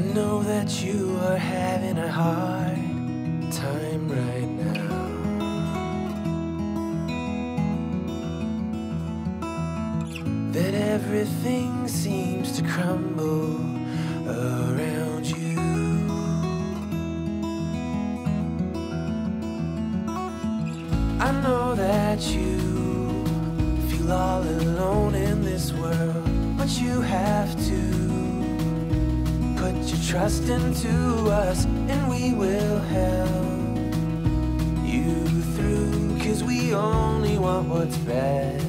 I know that you are having a hard time right now. That everything seems to crumble around you. I know that you feel all alone in this world, but you have to put your trust into us, and we will help you through. Cause we only want what's best,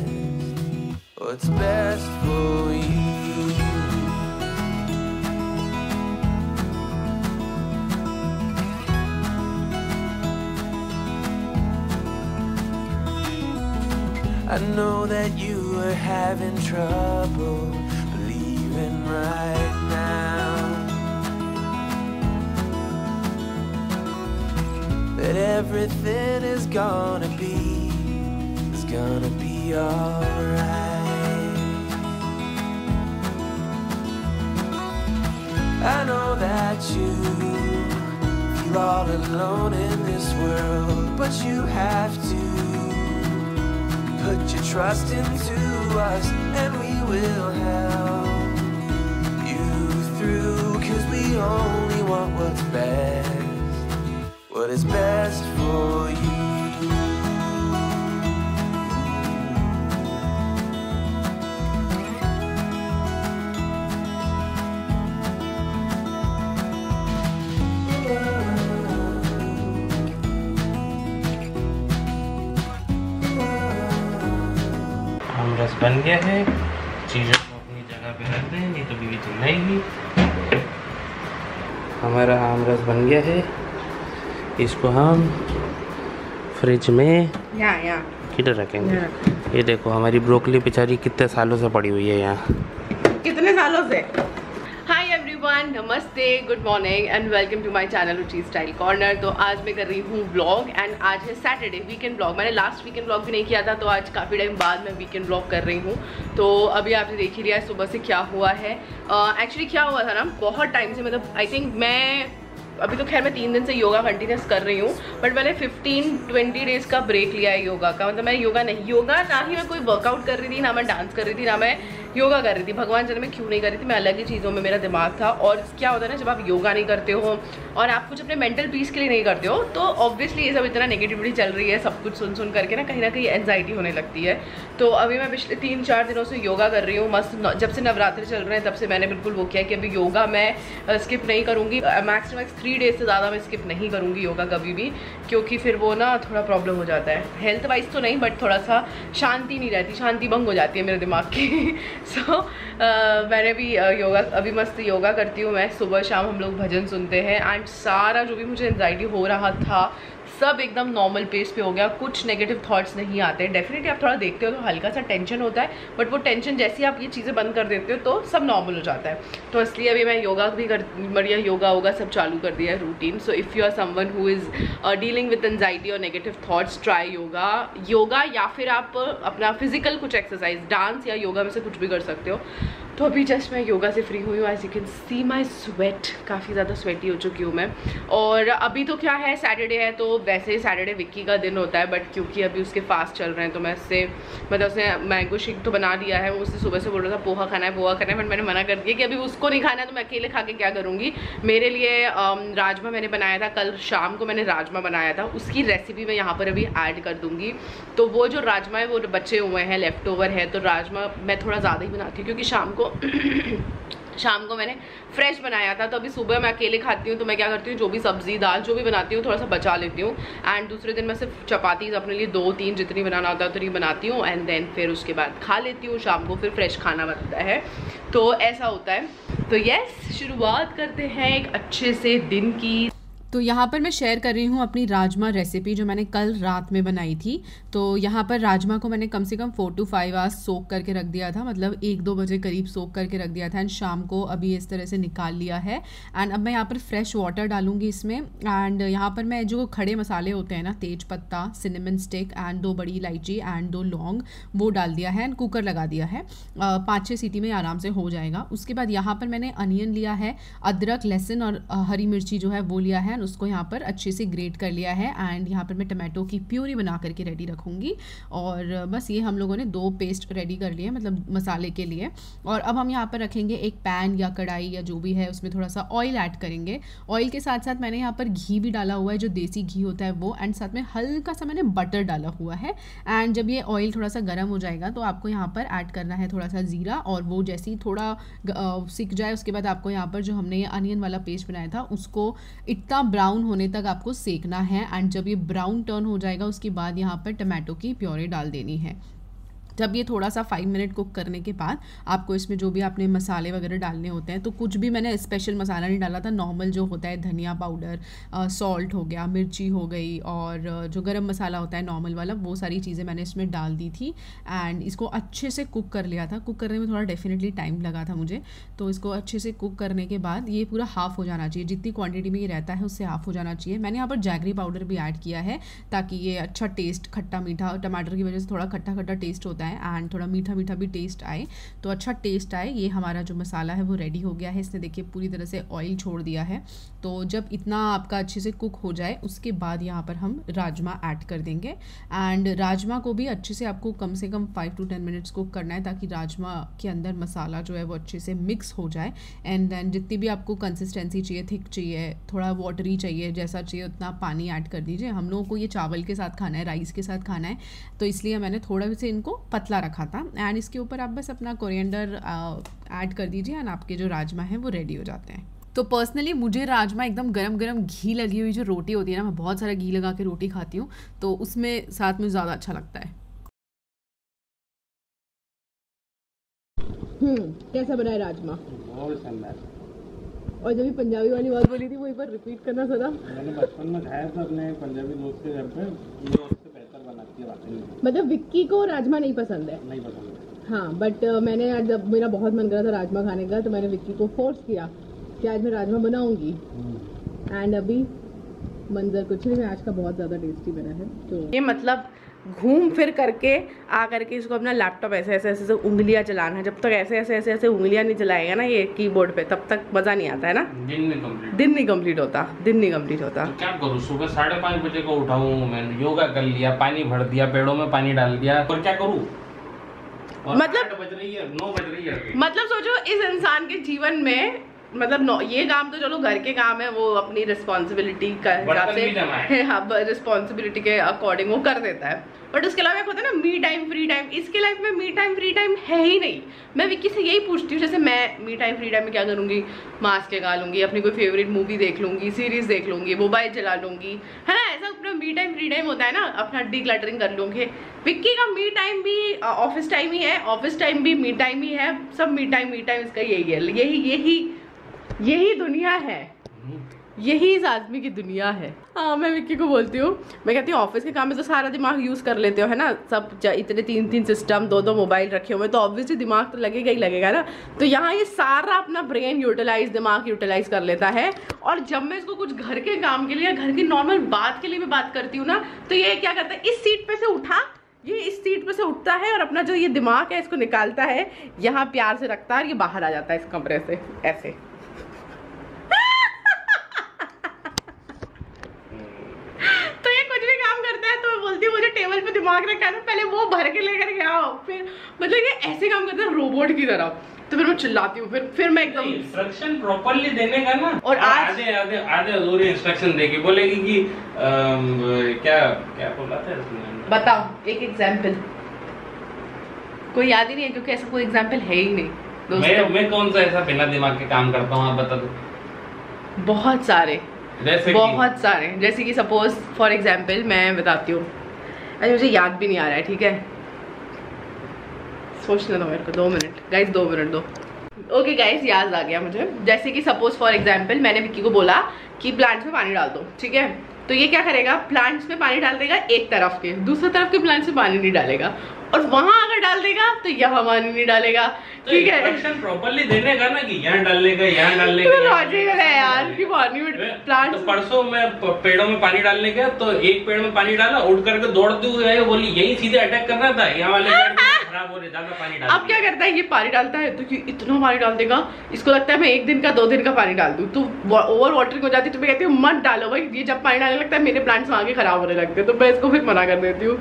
what's best for you. I know that you are having trouble believing right that everything is gonna be is gonna be alright. I know that you feel all alone in this world, but you have to put your trust into us and we will help you through cause we only want what's best what is best हमारा आम रस बन गया है। इसको हम fridge में यहाँ यहाँ किधर रखेंगे? ये देखो हमारी ब्रोकली बेचारी कितने सालों से पड़ी हुई है यहाँ। कितने सालों से? हाय एवरीवन नमस्ते good morning and welcome to my channel Ruchi style corner तो आज मैं कर रही हूँ ब्लॉग एंड आज है सैटरडे वीकेंड ब्लॉग मैंने लास्ट वीकेंड ब्लॉग भी नहीं किया था तो आज काफ़ी टाइम बाद मैं वीकेंड ब्लॉग कर रही हूँ। तो अभी आपने देख ही लिया है सुबह से क्या हुआ है। एक्चुअली uh, क्या हुआ था ना बहुत टाइम से मतलब आई थिंक मैं अभी तो खैर मैं तीन दिन से योगा कंटिन्यूस कर रही हूँ बट मैंने 15 20 डेज़ का ब्रेक लिया है योगा का। मतलब मैं योगा नहीं, योगा ना ही मैं कोई वर्कआउट कर रही थी, ना मैं डांस कर रही थी, ना मैं योगा कर रही थी। भगवान जाने मैं क्यों नहीं कर रही थी? मैं अलग ही चीज़ों में मेरा दिमाग था। और क्या होता है ना, जब आप योगा नहीं करते हो और आप कुछ अपने मेंटल पीस के लिए नहीं करते हो तो ऑब्वियसली ये सब इतना नेगेटिविटी चल रही है, सब कुछ सुन सुन करके ना, कहीं ना कहीं एनजाइटी होने लगती है। तो अभी मैं पिछले तीन चार दिनों से योगा कर रही हूँ, मस्त जब से नवरात्रि चल रहे हैं, तब से मैंने बिल्कुल वो किया कि अभी योगा मैं स्किप नहीं करूँगी। Max to max three days से ज़्यादा मैं स्किप नहीं करूँगी योगा कभी भी, क्योंकि फिर वो ना थोड़ा प्रॉब्लम हो जाता है। हेल्थ वाइज तो नहीं बट थोड़ा सा शांति नहीं रहती, शांति भंग हो जाती है मेरे दिमाग की। सो uh, मैंने भी uh, योगा अभी मस्त योगा करती हूँ मैं। सुबह शाम हम लोग भजन सुनते हैं। एंड सारा जो भी मुझे एनजाइटी हो रहा था सब एकदम नॉर्मल पेस पे हो गया, कुछ नेगेटिव थॉट्स नहीं आते। डेफिनेटली आप थोड़ा देखते हो तो हल्का सा टेंशन होता है बट वो टेंशन जैसे आप ये चीज़ें बंद कर देते हो तो सब नॉर्मल हो जाता है। तो इसलिए अभी मैं योगा भी कर, बढ़िया योगा होगा सब चालू कर दिया है routine so if you are someone who is dealing with anxiety और negative thoughts try yoga yoga या फिर आप अपना फ़िज़िकल कुछ एक्सरसाइज डांस या योगा में से कुछ भी कर सकते हो। तो अभी जस्ट मैं योगा से फ्री हुई हूँ as you can see my sweat काफ़ी ज़्यादा स्वेटी हो चुकी हूँ मैं। और अभी तो क्या है सैटरडे है तो वैसे ही सैटरडे विक्की का दिन होता है बट क्योंकि अभी उसके फास्ट चल रहे हैं तो मैं उससे मतलब उसने मैंगो शेक तो बना दिया है उससे सुबह से बोल रहा था, पोहा खाना है, पोहा खाना है बट मैंने मना कर दिया कि अभी उसको नहीं खाना है तो मैं अकेले खा के क्या करूँगी? मेरे लिए राजमा मैंने बनाया था, कल शाम को मैंने राजमा बनाया था, उसकी रेसिपी मैं यहाँ पर अभी ऐड कर दूँगी। तो वो जो राजमा है, वो बचे हुए हैं लेफ़्ट ओवर है तो राजमा मैं थोड़ा ज़्यादा ही बनाती हूँ, क्योंकि शाम को शाम को मैंने फ्रेश बनाया था तो अभी सुबह मैं अकेले खाती हूँ तो मैं क्या करती हूँ, जो भी सब्ज़ी, दाल जो भी बनाती हूँ, थोड़ा सा बचा लेती हूँ। एंड दूसरे दिन मैं सिर्फ़ चपाती अपने लिए दो, तीन जितनी बनाना होता है, उतनी बनाती हूँ। एंड देन फिर उसके बाद खा लेती हूँ, शाम को फिर फ्रेश खाना बनता है। तो ऐसा होता है। तो यस शुरुआत करते हैं एक अच्छे से दिन की तो यहाँ पर मैं शेयर कर रही हूँ अपनी राजमा रेसिपी जो मैंने कल रात में बनाई थी। तो यहाँ पर राजमा को मैंने कम से कम four to five hours soak करके रख दिया था। मतलब एक दो बजे करीब सोक करके रख दिया था एंड शाम को अभी इस तरह से निकाल लिया है। एंड अब मैं यहाँ पर फ्रेश वाटर डालूँगी इसमें। एंड यहाँ पर मैं जो खड़े मसाले होते हैं ना, तेज पत्ता सिनेमन स्टिक एंड दो बड़ी इलायची एंड दो लौंग, वो डाल दिया है एंड कुकर लगा दिया है। पाँच छः सीटी में आराम से हो जाएगा। उसके बाद यहाँ पर मैंने अनियन लिया है, अदरक, लहसुन और हरी मिर्ची जो है वो लिया है। एंड उसको यहाँ पर अच्छे से ग्रेट कर लिया है एंड यहाँ पर मैं टमाटो की प्यूरी बना करके रेडी रखूँगी। और बस ये हम लोगों ने दो पेस्ट रेडी कर लिए मतलब मसाले के लिए। और अब हम यहाँ पर रखेंगे एक पैन या कढ़ाई या जो भी है, उसमें थोड़ा सा ऑयल ऐड करेंगे। ऑयल के साथ साथ मैंने यहाँ पर घी भी डाला हुआ है, जो देसी घी होता है वो। एंड साथ में हल्का सा मैंने बटर डाला हुआ है। एंड जब ये ऑयल थोड़ा सा गर्म हो जाएगा तो आपको यहाँ पर ऐड करना है थोड़ा सा ज़ीरा। और वो जैसे ही थोड़ा सीख जाए, उसके बाद आपको यहाँ पर जो हमने ये अनियन वाला पेस्ट बनाया था, उसको इतना ब्राउन होने तक आपको सेकना है, एंड जब ये ब्राउन टर्न हो जाएगा, उसके बाद यहाँ पर टमाटो की प्योरे डाल देनी है। जब ये थोड़ा सा फाइव मिनट कुक करने के बाद आपको इसमें जो भी आपने मसाले वगैरह डालने होते हैं तो कुछ भी मैंने स्पेशल मसाला नहीं डाला था। नॉर्मल जो होता है, धनिया पाउडर सॉल्ट हो गया, मिर्ची हो गई और जो गर्म मसाला होता है नॉर्मल वाला, वो सारी चीज़ें मैंने इसमें डाल दी थी एंड इसको अच्छे से कुक कर लिया था। कुक करने में थोड़ा डेफिनेटली टाइम लगा था मुझे। तो इसको अच्छे से कुक करने के बाद ये पूरा हाफ़ हो जाना चाहिए। जितनी क्वान्टिटी में ये रहता है, उससे हाफ़ हो जाना चाहिए। मैंने यहाँ पर जैगरी पाउडर भी ऐड किया है ताकि ये अच्छा टेस्ट खट्टा मीठा, टमाटर की वजह से थोड़ा खट्टा खट्टा टेस्ट होता है। है एंड थोड़ा मीठा मीठा भी टेस्ट आए तो अच्छा टेस्ट आए। ये हमारा जो मसाला है वो रेडी हो गया है। इसने देखिए पूरी तरह से ऑयल छोड़ दिया है। तो जब इतना आपका अच्छे से कुक हो जाए, उसके बाद यहाँ पर हम राजमा ऐड कर देंगे। एंड राजमा को भी अच्छे से आपको कम से कम five to ten minutes cook करना है, ताकि राजमा के अंदर मसाला जो है वो अच्छे से मिक्स हो जाए। एंड देन जितनी भी आपको कंसिस्टेंसी चाहिए थिक चाहिए, थोड़ा वाटरी चाहिए, जैसा चाहिए उतना पानी ऐड कर दीजिए। हम लोगों को ये चावल के साथ खाना है राइस के साथ खाना है। तो इसलिए मैंने थोड़ा से इनको पतला रखा था। एंड इसके ऊपर आप बस अपना कोरिएंडर ऐड कर दीजिए एंड आपके जो राजमा हैं वो रेडी हो जाते हैं। तो पर्सनली मुझे राजमा एकदम गरम गरम घी लगी हुई जो रोटी होती है ना मैं बहुत सारा घी लगा के रोटी खाती हूँ तो उसमें साथ में ज़्यादा अच्छा लगता है। हम्म कैसा बना है राजमा? बहुत और जब पंजाबी वाली बात बोली थी वो एक बार रिपीट करना सदा मैंने बचपन में खाया था अपने पंजाबी दोस्त के घर पे। मतलब विक्की को राजमा नहीं पसंद है। नहीं पसंद हाँ। बट uh, मैंने आज जब मेरा बहुत मन करा रहा था राजमा खाने का तो मैंने विक्की को फोर्स किया कि आज मैं राजमा बनाऊँगी। And hmm. अभी मंजर कुछ नहीं आज का बहुत ज़्यादा टेस्टी बना है तो ये मतलब घूम फिर करके आ करके इसको अपना लैपटॉप ऐसे ऐसे ऐसे उंगलियाँ चलाना है। जब तक ऐसे ऐसे ऐसे ऐसे उंगलियाँ नहीं चलाएगा ना ये कीबोर्ड पे तब तक मज़ा नहीं आता है ना? दिन नहीं कंप्लीट दिन नहीं कंप्लीट होता दिन नहीं कंप्लीट होता। तो क्या करूँ? सुबह साढ़े पाँच बजे को उठाऊँ मैंने योगा कर लिया पानी भर दिया पेड़ों में पानी डाल दिया और क्या करूँ? मतलब बज रही है नौ बज रही है मतलब सोचो इस इंसान के जीवन में मतलब ये काम तो चलो घर के काम है वो अपनी रिस्पॉन्सिबिलिटी का हिसाब से हाँ। रिस्पॉन्सिबिलिटी के अकॉर्डिंग वो कर देता है। बट उसके अलावा एक होता है ना मी टाइम फ्री टाइम इसके लाइफ में मी टाइम फ्री टाइम है ही नहीं। मैं विक्की से यही पूछती हूँ जैसे मैं मी टाइम फ्री टाइम में क्या करूँगी? मास्क लगा लूँगी अपनी कोई फेवरेट मूवी देख लूँगी सीरीज़ देख लूँगी मोबाइल चला लूँगी। है ना ऐसा अपना मी टाइम फ्री टाइम होता है ना अपना डी क्लटरिंग कर लूँगी। विक्की का मी टाइम भी ऑफ़िस टाइम ही है ऑफ़िस टाइम भी मी टाइम ही है सब मी टाइम मी टाइम इसका यही है यही यही यही दुनिया है। यही इस आदमी की दुनिया है। हाँ मैं विक्की को बोलती हूँ, मैं कहती हूँ ऑफ़िस के काम में तो सारा दिमाग यूज़ कर लेते हो, है ना? सब इतने तीन तीन सिस्टम दो दो मोबाइल रखे हुए तो ऑब्वियसली दिमाग तो लगेगा ही लगेगा ना? तो यहाँ ये सारा अपना ब्रेन यूटिलाइज दिमाग यूटिलाइज कर लेता है। और जब मैं इसको कुछ घर के काम के लिए या घर की नॉर्मल बात के लिए भी बात करती हूँ ना तो ये क्या करता है? इस सीट पर से उठा, ये इस सीट पर से उठता है और अपना जो ये दिमाग है, इसको निकालता है, यहाँ प्यार से रखता है और ये बाहर आ जाता है इस कमरे से, ऐसे। टेबल पे दिमाग रखा है ना पहले वो भर के लेकर के आओ फिर मतलब ये ऐसे काम करते हैं रोबोट की तरह। तो फिर मैं चिल्लाती हूँ फिर फिर मैं एकदम इंस्ट्रक्शन प्रॉपरली देने का ना और आज आधे आधे आधे अधूरे इंस्ट्रक्शन देके बोलेगी कि क्या क्या बोला था बताओ एक एग्जांपल कोई याद ही नहीं है क्योंकि ऐसा कोई एग्जांपल है ही नहीं मैं मैं कौन सा ऐसा बिना दिमाग के काम करता हूँ आप बता दो। बहुत सारे। बहुत सारे। जैसे कि सपोज़ फॉर एग्ज़ाम्पल मैं बताती हूँ। अरे, मुझे याद भी नहीं आ रहा है, ठीक है? सोचने दो मेरे को, दो मिनट। गाइज़ दो मिनट, दो। ओके गाइज़ याद आ गया मुझे। जैसे कि सपोज़ फॉर एग्ज़ाम्पल मैंने विक्की को बोला कि प्लांट्स में पानी डाल दो, ठीक है? तो ये क्या करेगा? प्लांट्स में पानी डाल देगा एक तरफ़ के। दूसरे तरफ़ के प्लांट्स में पानी नहीं डालेगा। और वहाँ अगर डाल देगा तो यहाँ पानी नहीं डालेगा। तो ठीक है? प्रॉपरली प्रॉपर्ली देने का ना कि यहाँ डालने का यहाँ डालने का तो लॉजिकल है यार कि पानी में तो परसों मैं पेड़ों में पानी डालने गया तो एक पेड़ में पानी डाला उठ करके दौड़ते हुए बोली यही सीधे अटैक करना था यहाँ वाले खराब हो रहे ज़्यादा पानी डाल अब क्या करता है ये पानी डालता है तो ये इतना पानी डाल देगा इसको लगता है मैं एक दिन का दो दिन का पानी डाल दूँ। तो ओवर वाटरिंग हो जाती है तो मैं कहती हूँ मत डालो भाई ये जब पानी डालने लगता है मेरे प्लांट्स वहाँ के खराब होने लगते हैं। तो मैं इसको फिर मना कर देती हूँ।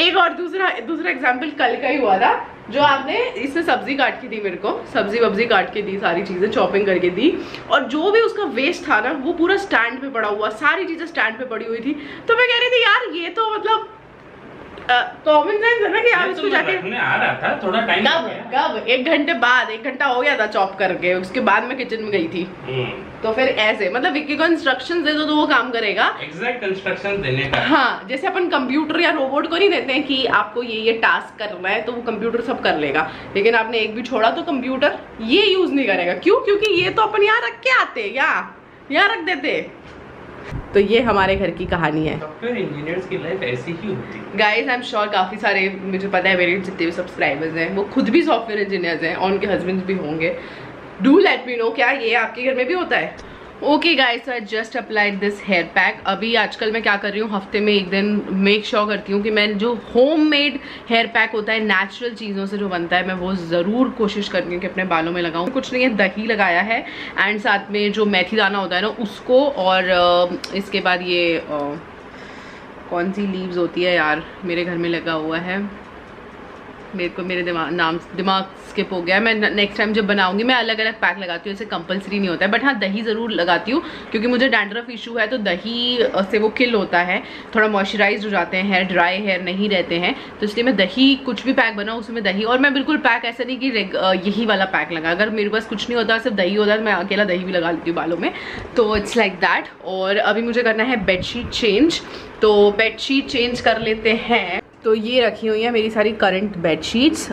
एक और दूसरा दूसरा एग्ज़ाम्पल कल का ही हुआ था जो आपने इसने सब्ज़ी काट के दी मेरे को सब्ज़ी वब्जी काट के दी सारी चीज़ें चॉपिंग करके दी और जो भी उसका वेस्ट था ना वो पूरा स्टैंड पे पड़ा हुआ सारी चीज़ें स्टैंड पे पड़ी हुई थी। तो मैं कह रही थी यार ये तो मतलब कॉमन सेंस है ना कि आप इसको तो जाके आ रहा था थोड़ा टाइम कब कब? एक घंटे बाद एक घंटा हो गया था चॉप करके उसके बाद मैं किचन में गई थी। तो फिर ऐसे मतलब विक्की को इंस्ट्रक्शन दे दो तो वो काम करेगा। एग्जैक्ट इंस्ट्रक्शन देने का। हाँ जैसे अपन कंप्यूटर या रोबोट को नहीं देते हैं कि आपको ये ये टास्क करना है तो वो कंप्यूटर सब कर लेगा। लेकिन आपने एक भी छोड़ा तो कंप्यूटर ये यूज़ नहीं करेगा। क्यों? क्योंकि ये तो अपन यहाँ रख के आते या यहाँ रख देते। तो ये हमारे घर की कहानी है। सॉफ्टवेयर इंजीनियर्स की लाइफ ऐसी ही होती। है गाइज़ आई एम श्योर काफ़ी सारे मुझे पता है मेरे जितने भी सब्सक्राइबर्स हैं वो खुद भी सॉफ्टवेयर इंजीनियर्स हैं और उनके हस्बैंड भी होंगे। डू लेट मी नो क्या ये आपके घर में भी होता है? Okay guys I just applied this hair pack अभी आजकल मैं क्या कर रही हूँ? हफ़्ते में एक दिन मेक श्योर sure करती हूँ कि मैं जो होम मेड हेयर पैक होता है नेचुरल चीज़ों से जो बनता है, मैं वो ज़रूर कोशिश करती हूँ कि अपने बालों में लगाऊँ। कुछ नहीं है, दही लगाया है एंड साथ में जो मेथी दाना होता है ना, उसको और इसके बाद ये कौन सी लीव्स होती है यार, मेरे घर में लगा हुआ है। मेरे को, मेरे दिमाग नाम, दिमाग स्किप हो गया मैं नेक्स्ट टाइम जब बनाऊँगी, मैं अलग अलग पैक लगाती हूँ, ऐसे कंपलसरी नहीं होता है। बट हाँ दही ज़रूर लगाती हूँ, क्योंकि मुझे डैंड्रफ इशू है तो दही से वो किल होता है। थोड़ा मॉइस्चराइज हो जाते हैं हेयर ड्राई हेयर नहीं रहते हैं। तो इसलिए मैं दही, कुछ भी पैक बनाऊँ, उसमें दही। और मैं बिल्कुल पैक ऐसा नहीं कि यही वाला पैक लगा। अगर मेरे पास कुछ नहीं होता, सिर्फ़ दही होता है तो मैं अकेला दही भी लगा लेती हूँ बालों में। तो इट्स लाइक दैट और अभी मुझे करना है बेडशीट चेंज तो बेडशीट चेंज कर लेते हैं। तो ये रखी हुई है मेरी सारी करंट बेडशीट्स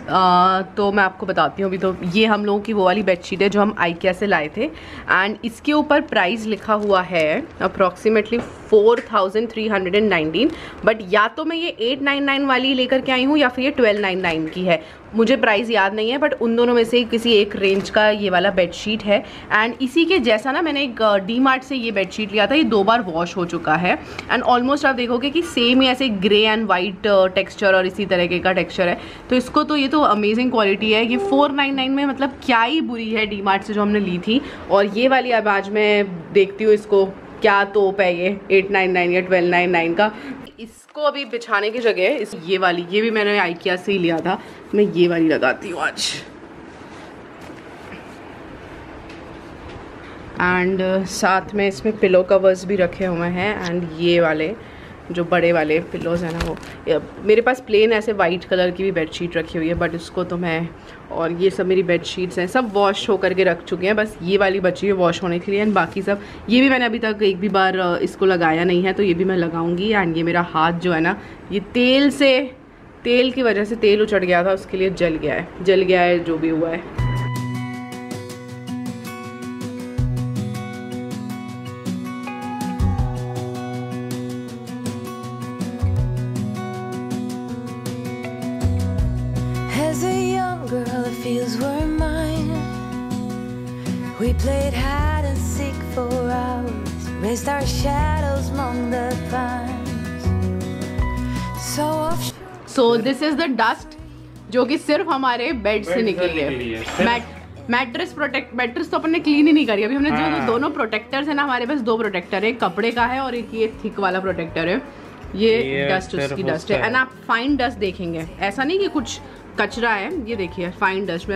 तो मैं आपको बताती हूँ अभी तो ये हम लोगों की वो वाली बेडशीट है जो हम आइकिया से लाए थे। एंड इसके ऊपर प्राइस लिखा हुआ है approximately four thousand three hundred and nineteen, but या तो मैं ये एट नाइन नाइन वाली लेकर के आई हूँ या फिर ये ट्वेल्व नाइन नाइन की है। मुझे प्राइस याद नहीं है, बट उन दोनों में से किसी एक रेंज का ये वाला बेडशीट है। एंड इसी के जैसा ना मैंने एक डी मार्ट से ये बेडशीट लिया था, ये दो बार वॉश हो चुका है। एंड ऑलमोस्ट आप देखोगे कि सेम ही ऐसे ग्रे एंड वाइट टेक्सचर और इसी तरीके का टेक्सचर है। तो इसको तो ये तो अमेजिंग क्वालिटी है। ये फोर नाइन नाइन में मतलब क्या ही बुरी है डी मार्ट से जो हमने ली थी। और ये वाली अब आज मैं देखती हूँ इसको। क्या तोप है ये? एट नाइन नाइन या ट्वेल्व नाइन नाइन का? इसको अभी बिछाने की जगह इस ये वाली, ये भी मैंने आइकिया से ही लिया था। मैं ये वाली लगाती हूँ आज। एंड साथ में इसमें पिलो कवर्स भी रखे हुए हैं एंड ये वाले, जो बड़े वाले पिलोज हैं ना वो। मेरे पास प्लेन ऐसे वाइट कलर की भी बेडशीट रखी हुई है बट इसको तो मैं और ये सब मेरी बेड शीट्स हैं, सब वॉश हो करके रख चुके हैं। बस ये वाली बची है वॉश होने के लिए एंड बाकी सब। ये भी मैंने अभी तक एक भी बार इसको लगाया नहीं है तो ये भी मैं लगाऊँगी। एंड ये मेरा हाथ जो है ना, ये तेल से, तेल की वजह से तेल उछड़ गया था, उसके लिए जल गया है, जल गया है, जो भी हुआ है। दिस इज़ द डस्ट जो कि सिर्फ़ हमारे बेड से निकली है। मैट मैट्रेस प्रोटेक्ट मैट्रेस तो अपन ने क्लीन ही नहीं करी। अभी हमने जो हाँ। दोनों प्रोटेक्टर्स है ना हमारे पास दो प्रोटेक्टर है। कपड़े का है और एक ये थिक वाला प्रोटेक्टर है। ये ये डस्ट उसकी डस्ट है। एंड आप फाइन डस्ट देखेंगे। ऐसा नहीं कि कुछ कचरा है। ये देखिए फाइन डस्ट में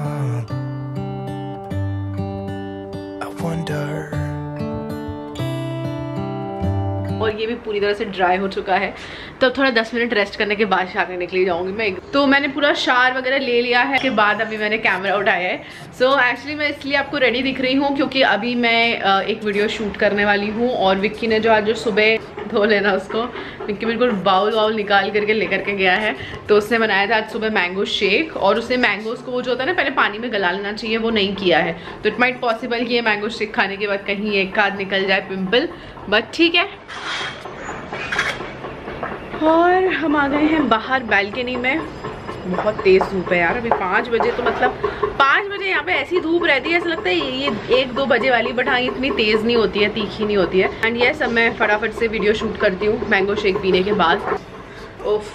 और ये भी पूरी तरह से ड्राई हो चुका है। तो थोड़ा दस मिनट रेस्ट करने के बाद शादी निकली जाऊँगी मैं। तो मैंने पूरा शार वगैरह ले लिया है के बाद अभी मैंने कैमरा उठाया है। सो so, एक्चुअली मैं इसलिए आपको रेडी दिख रही हूँ क्योंकि अभी मैं एक वीडियो शूट करने वाली हूँ और विक्की ने जो आज जो सुबह धो लेना उसको। क्योंकि बिल्कुल बाउल वाउल निकाल करके लेकर के गया है। तो उसने बनाया था आज सुबह मैंगो शेक और उसने मैंगोज को वो जो होता है ना, पहले पानी में गला लेना चाहिए, वो नहीं किया है। तो इट माइट पॉसिबल कि ये मैंगो शेक खाने के बाद कहीं एक आध निकल जाए पिम्पल बट ठीक है। और हम आ गए हैं बाहर बैल्कनी में। बहुत तेज़ धूप है यार, अभी पाँच बजे तो मतलब पाँच बजे यहाँ पे ऐसी धूप रहती है, ऐसा लगता है ये एक दो बजे वाली, बट हाँ इतनी तेज़ नहीं होती है, तीखी नहीं होती है। एंड ये सब मैं फटाफट से वीडियो शूट करती हूँ मैंगो शेक पीने के बाद। उफ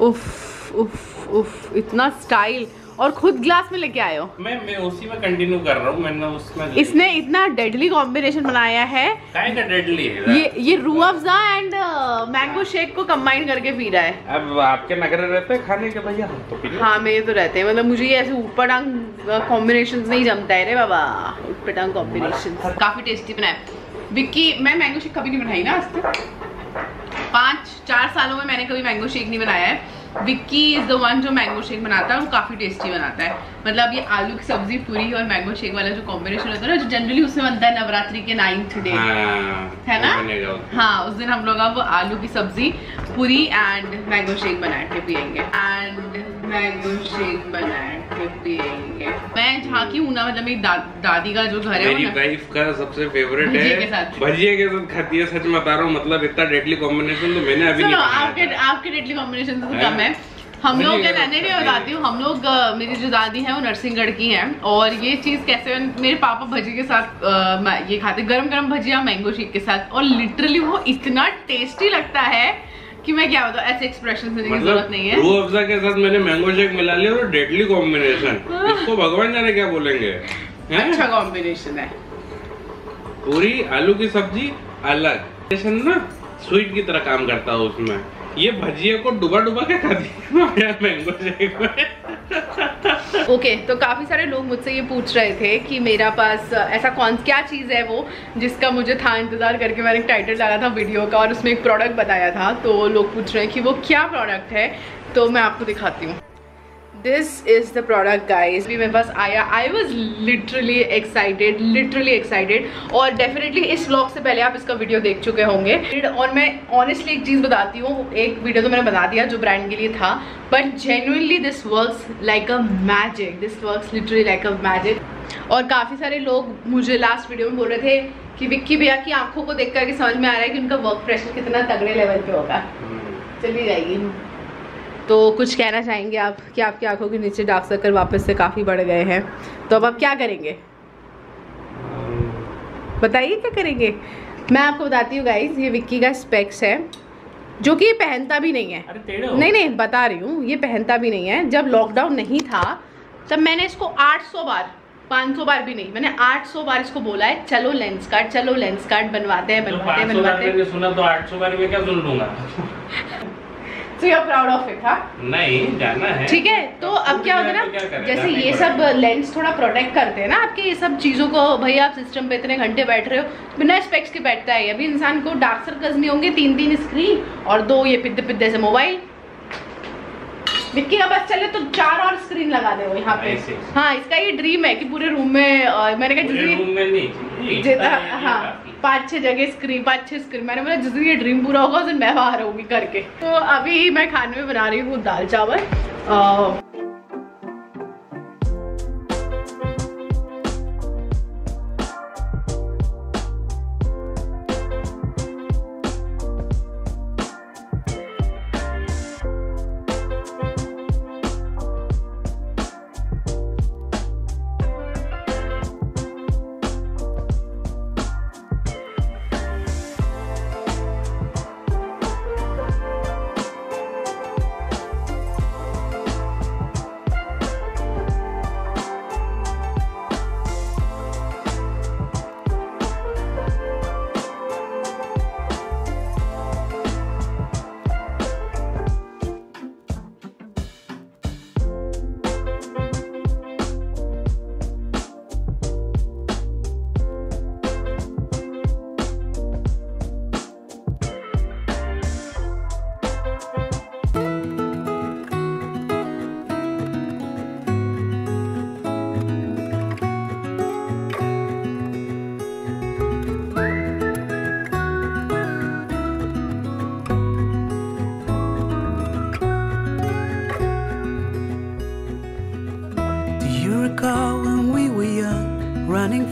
उफ उफ उफ, इतना स्टाइल और खुद ग्लास में लेके आए हो? मैं मैं उसी में कंटिन्यू कर रहा हूँ मैंने उसमें इसने इतना डेडली कॉम्बिनेशन बनाया है। का डेडली है? ये ये Rooh Afza and mango shake को कंबाइन करके पी रहा है। अब आपके नगर रहते हैं खाने के भैया हम तो पी। हाँ मेरे तो रहते हैं। मतलब मुझे ये ऐसे ऊपर टांग कॉम्बिनेशन नहीं जमता है रे बाबा। ऊपर टांग कॉम्बिनेशन काफ़ी टेस्टी बनाया। विक्की मैं मैंगो शेक कभी नहीं बनाई ना आज तक। पाँच चार सालों में मैंने कभी मैंगो शेक नहीं बनाया है। विक्की इज़ द वन जो मैंगो शेक बनाता है वो काफ़ी टेस्टी बनाता है। मतलब ये आलू की सब्ज़ी पूरी और मैंगो शेक वाला जो कॉम्बिनेशन होता है ना जो जनरली उसमें बनता है नवरात्रि के नाइन्थ डे हाँ, है ना। हाँ उस दिन हम लोग अब आलू की सब्ज़ी पूरी एंड मैंगो शेक बना के पियेंगे। एंड मैंगो शेक बना के मैं जहाँ की हूँ ना मतलब मेरी दा, दादी का जो घर है वो मेरी वाइफ का सबसे फेवरेट भजिए है के साथ। भजिए के साथ खाती है सच में बता रहा हूँ मतलब इतना डेडली कॉम्बिनेशन तो मैंने अभी नहीं आपके आपके डेडली कॉम्बिनेशन तो कम है हम लोग क्या नहीं नहीं लगता है। बताती हूँ हम लोग मेरी जो दादी है वो नरसिंहगढ़ की हैं और ये चीज़ कैसे मेरे पापा भजी के साथ मैं ये खाते गरम गरम भजिया मैंगो शेक के साथ और लिटरली वो इतना टेस्टी लगता है कि मैं क्या बताऊँ ऐसे एक्सप्रेशन देने की ज़रूरत मतलब नहीं है रू अफजा के साथ मैंने मैंगो शेक मिला लिया और डेडली कॉम्बिनेशन इसको भगवान जाने क्या बोलेंगे? है? अच्छा कॉम्बिनेशन है। पूरी आलू की सब्ज़ी अलग। ना स्वीट की तरह काम करता है उसमें। ये भजिया को डुबा डुबा के खा दी ओके तो काफ़ी सारे लोग मुझसे ये पूछ रहे थे कि मेरा पास ऐसा कौन, क्या चीज़ है वो जिसका मुझे था इंतज़ार करके मैंने एक टाइटल डाला था वीडियो का और उसमें एक प्रोडक्ट बताया था तो लोग पूछ रहे हैं कि वो क्या प्रोडक्ट है तो मैं आपको दिखाती हूँ। This is the product guys भी मेरे पास आया I was literally excited literally excited और डेफिनेटली इस व्लॉग से पहले आप इसका वीडियो देख चुके होंगे। और मैं ऑनेस्टली एक चीज़ बताती हूँ। एक वीडियो तो मैंने बता दिया जो ब्रांड के लिए था। But genuinely this works like a magic this works literally like a magic और काफ़ी सारे लोग मुझे लास्ट वीडियो में बोल रहे थे कि विक्की भैया की आँखों को देख करके समझ में आ रहा है कि उनका वर्क प्रेशर कितना तगड़े लेवल पे होगा। चली जाएगी। तो कुछ कहना चाहेंगे आप कि आपकी आँखों के नीचे डार्क सर्कल वापस से काफ़ी बढ़ गए हैं। तो अब आप क्या करेंगे? बताइए क्या करेंगे? मैं आपको बताती हूँ गाइज़ ये विक्की का स्पेक्स है जो कि ये पहनता भी नहीं है। अरे नहीं नहीं बता रही हूँ ये पहनता भी नहीं है। जब लॉकडाउन नहीं था तब मैंने इसको 800 बार 500 बार भी नहीं मैंने 800 बार इसको बोला है चलो लेंस कार्ड चलो लेंस कार्ड बनवाते हैं तो बनवाते हैं बनवाते हैं। सुना तो 800 बार में क्या सुन लूँगा? तो यू प्राउड ऑफ़ इट हाँ नहीं जाना है। ठीक है तो अब क्या होता है तो ना जैसे ये सब लेंस थोड़ा प्रोटेक्ट करते हैं ना आपके ये सब चीज़ों को भाई आप सिस्टम पे इतने घंटे बैठ रहे हो बिना स्पेक्स के बैठता है अभी इंसान को डार्क सर्कल्स नहीं होंगे तीन तीन स्क्रीन और दो ये पिद्दे पिद्दे से मोबाइल विक्की का बस चले तो चार और स्क्रीन लगा दे यहाँ पे। ऐसे। हाँ इसका ये ड्रीम है कि पूरे रूम में आ, मैंने कहा जिस जितना हाँ पाँच छह जगह स्क्रीन पाँच छह स्क्रीन मैंने बोला जिस ये ड्रीम पूरा होगा उस दिन मैं बाहर होगी करके। तो अभी मैं खाने में बना रही हूँ दाल चावल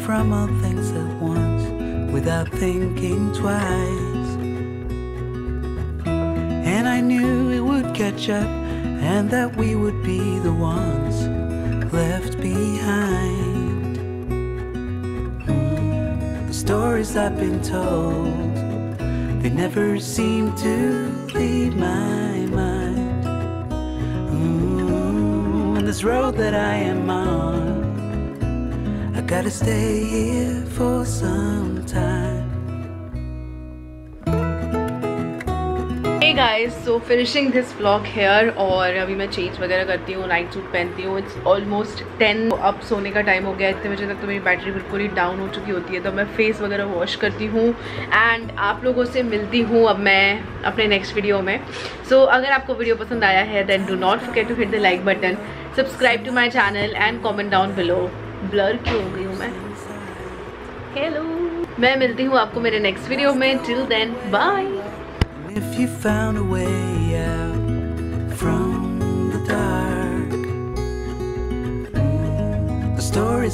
अ, all things at once without thinking twice. And I knew it would catch up and that we would be the ones left behind. The stories I've been told, they never seem to leave my mind. Mm, And this road that I am on, gotta stay here for some time. Hey guys, so finishing this vlog here और अभी मैं change वगैरह करती हूँ night suit पहनती हूँ। It's almost ten अब सोने का टाइम हो गया इतने बजे तक तो मेरी बैटरी बिल्कुल ही डाउन हो चुकी होती है तो मैं फेस वगैरह वॉश करती हूँ। एंड आप लोगों से मिलती हूँ अब मैं अपने नेक्स्ट वीडियो में। सो so, अगर आपको वीडियो पसंद आया है then do not forget to hit the like button subscribe to my channel and comment down below blur क्यों हो गई हूँ मैं? हेलो मैं मिलती हूँ आपको मेरे नेक्स्ट वीडियो में. Till then bye If you found a way out from the dark, the story